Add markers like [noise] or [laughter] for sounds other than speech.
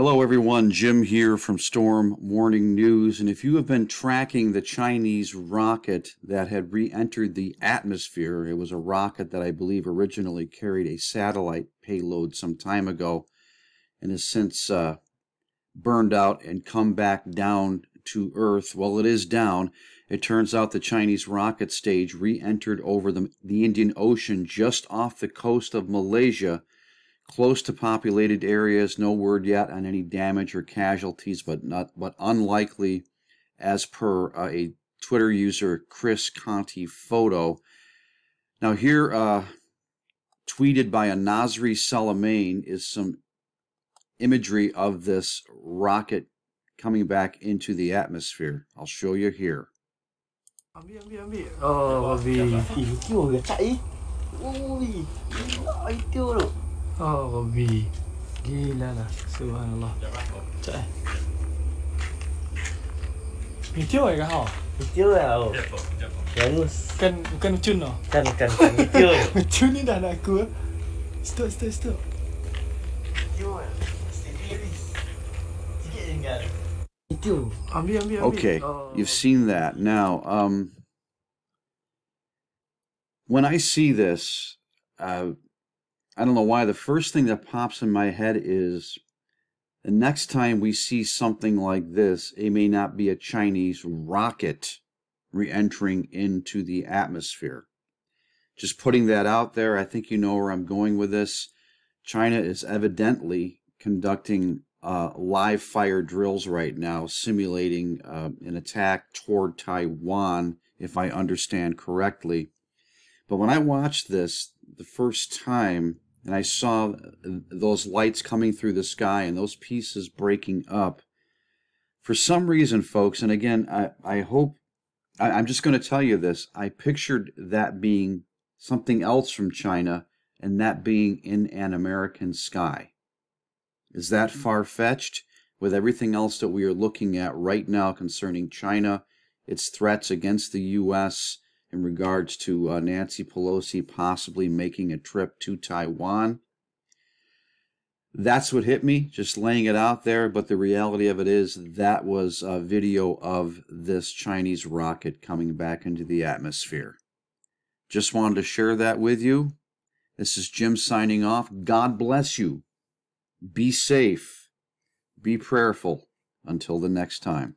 Hello, everyone. Jim here from Storm Warning News. And if you have been tracking the Chinese rocket that had re entered the atmosphere, it was a rocket that I believe originally carried a satellite payload some time ago and has since uh, burned out and come back down to Earth. Well, it is down. It turns out the Chinese rocket stage re entered over the, the Indian Ocean just off the coast of Malaysia close to populated areas. No word yet on any damage or casualties, but not but unlikely, as per uh, a Twitter user Chris Conti photo. Now here, uh, tweeted by a Nasri Salamain, is some imagery of this rocket coming back into the atmosphere. I'll show you here. Ambil, ambil, ambil. Oh, Bobby. Itu dia chạy. Ui, itu tu. Oh, Bobby. Gila lah. Subhanallah. Chạy. Mình tiêu rồi cả hả? Itu lah. Bagus. Bukan, bukan cun tau. Kan kan kan itu. [laughs] Cun ni dah nak aku. Stop, stop, stop. Itu lah. Sikit tinggal. Itu. Ambil, ambil, ambil. Okay, Oh. you've seen that. Now, um, when I see this, uh, I don't know why, the first thing that pops in my head is the next time we see something like this, it may not be a Chinese rocket re entering into the atmosphere. Just putting that out there, I think you know where I'm going with this. China is evidently conducting uh, live fire drills right now, simulating uh, an attack toward Taiwan, if I understand correctly. But when I watched this the first time, and I saw those lights coming through the sky and those pieces breaking up, for some reason, folks, and again, I, I hope, I, I'm just going to tell you this, I pictured that being something else from China and that being in an American sky. Is that mm. far fetched? With everything else that we are looking at right now concerning China, its threats against the U.S. in regards to uh, Nancy Pelosi possibly making a trip to Taiwan. That's what hit me, just laying it out there. But the reality of it is, that was a video of this Chinese rocket coming back into the atmosphere. Just wanted to share that with you. This is Jim signing off. God bless you. Be safe. Be prayerful. Until the next time.